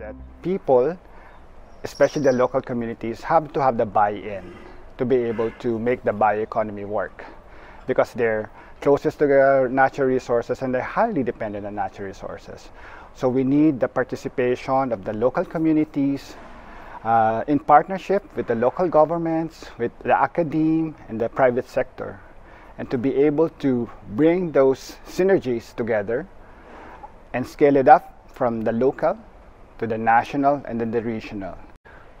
that people, especially the local communities, have to have the buy-in to be able to make the bioeconomy work because they're closest to their natural resources and they're highly dependent on natural resources. So we need the participation of the local communities uh, in partnership with the local governments, with the academe and the private sector, and to be able to bring those synergies together and scale it up from the local to the national and then the regional.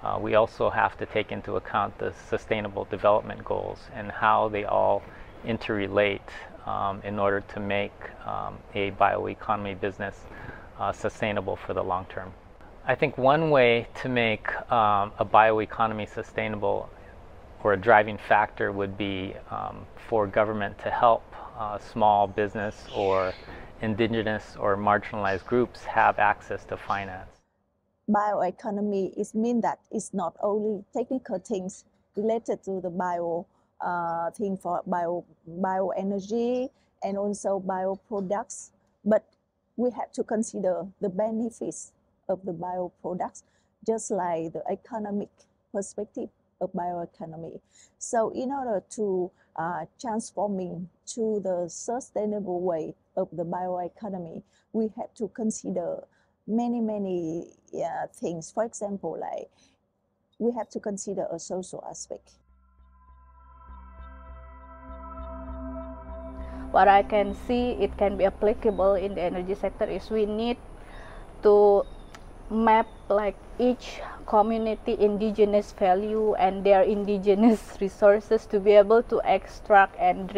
Uh, we also have to take into account the sustainable development goals and how they all interrelate um, in order to make um, a bioeconomy business uh, sustainable for the long term. I think one way to make um, a bioeconomy sustainable or a driving factor would be um, for government to help uh, small business or indigenous or marginalized groups have access to finance. Bioeconomy is mean that it's not only technical things related to the bio uh, thing for bio bioenergy and also bioproducts, but we have to consider the benefits of the bioproducts, just like the economic perspective of bioeconomy. So in order to uh, transforming to the sustainable way of the bioeconomy, we have to consider many, many uh, things. For example, like we have to consider a social aspect. What I can see it can be applicable in the energy sector is we need to map like each community indigenous value and their indigenous resources to be able to extract and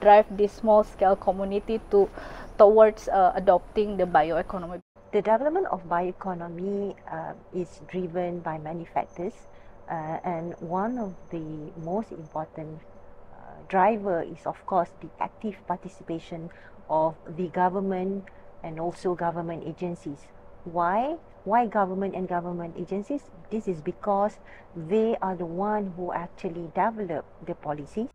drive this small scale community to towards uh, adopting the bioeconomy. The development of bioeconomy uh, is driven by many factors uh, and one of the most important uh, driver is of course the active participation of the government and also government agencies. Why? Why government and government agencies? This is because they are the one who actually develop the policies